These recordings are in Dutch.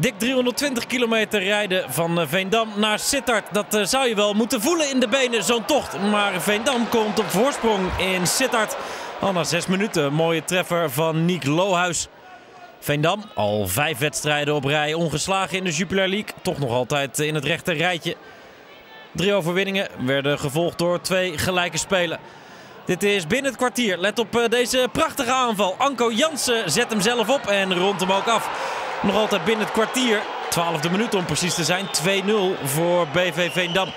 Dik 320 kilometer rijden van eh, Veendam naar Sittard. Dat eh, zou je wel moeten voelen in de benen, zo'n tocht. Maar Veendam komt op voorsprong in Sittard. Al na zes minuten. Mooie treffer van Niek Lohuis. Veendam, al vijf wedstrijden op rij ongeslagen in de Jupiler League. Toch nog altijd in het rechte rijtje. Drie overwinningen werden gevolgd door twee gelijke spelen. Dit is binnen het kwartier. Let op eh, deze prachtige aanval. Anko Jansen zet hem zelf op en rondt hem ook af. Nog altijd binnen het kwartier. Twaalfde minuut om precies te zijn. 2-0 voor BV Veendam.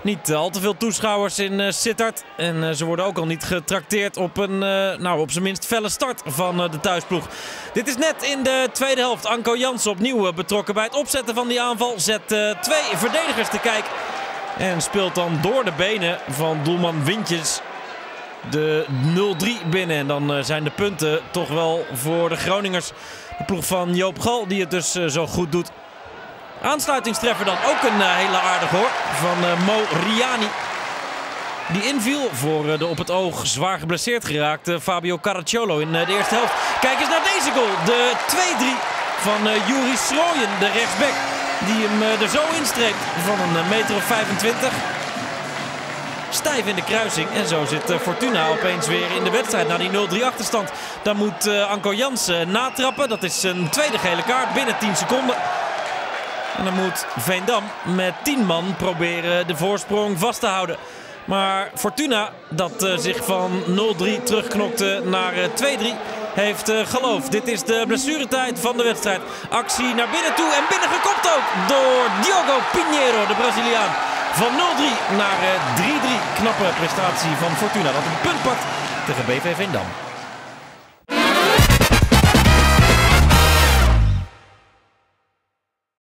Niet al te veel toeschouwers in uh, Sittard. En uh, ze worden ook al niet getrakteerd op een, uh, nou op zijn minst felle start van de thuisploeg. Dit is net in de tweede helft. Anko Jansen opnieuw betrokken bij het opzetten van die aanval. Zet twee verdedigers te kijken. En speelt dan door de benen van doelman Wintjes de 0-3 binnen. En dan zijn de punten toch wel voor de Groningers. De ploeg van Joop Gal die het dus zo goed doet. Aansluitingstreffer dan ook een uh, hele aardige hoor. Van Mo Riani. Die inviel voor de op het oog zwaar geblesseerd geraakte Fabio Caracciolo in de eerste helft. Kijk eens naar deze goal. De 2-3 van Juri Srooyen, de rechtsback. Die hem er zo instreekt van een meter of 25. Stijf in de kruising. En zo zit Fortuna opeens weer in de wedstrijd na die 0-3 achterstand. Dan moet Anko Jansen natrappen. Dat is een tweede gele kaart binnen 10 seconden. En dan moet Veendam met 10 man proberen de voorsprong vast te houden. Maar Fortuna, dat zich van 0-3 terugknokte naar uh, 2-3, heeft geloof. Dit is de blessuretijd van de wedstrijd. Actie naar binnen toe en binnengekopt ook door Diogo Pinheiro, de Braziliaan. Van 0-3 naar 3-3. Knappe prestatie van Fortuna dat een punt pakt tegen BV Veendam.